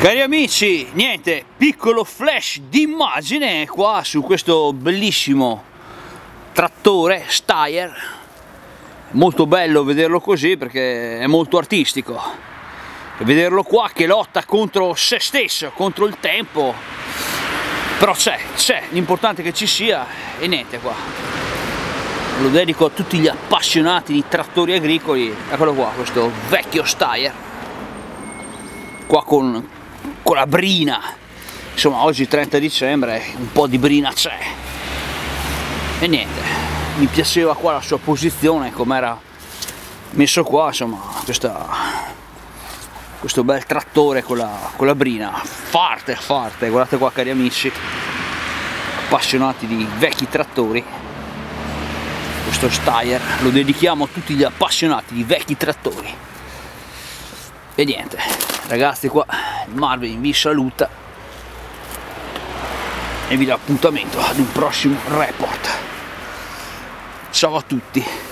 Cari amici, niente, piccolo flash d'immagine qua su questo bellissimo trattore Steyr. Molto bello vederlo così perché è molto artistico. E vederlo qua che lotta contro se stesso, contro il tempo. Però c'è, c'è, l'importante che ci sia e niente qua. Lo dedico a tutti gli appassionati di trattori agricoli. Eccolo qua, questo vecchio Steyr. Qua con con la brina. Insomma oggi 30 dicembre un po' di brina c'è. E niente mi piaceva qua la sua posizione come era messo qua insomma questa, questo bel trattore con la, con la brina. Forte forte. Guardate qua cari amici appassionati di vecchi trattori. Questo Steyr lo dedichiamo a tutti gli appassionati di vecchi trattori. E niente ragazzi qua Marvin vi saluta e vi do appuntamento ad un prossimo report. Ciao a tutti